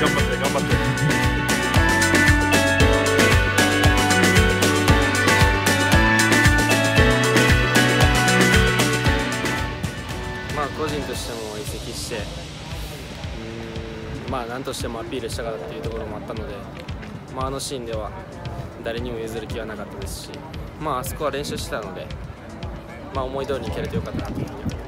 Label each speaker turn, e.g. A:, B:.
A: 頑張って頑張って
B: まあ個人としても移籍してうんまあ何としてもアピールしたかったというところもあったので、まあ、あのシーンでは誰にも譲る気はなかったですし、まああそこは練習してたので、まあ、思い通りにいけるとよかったなと思います。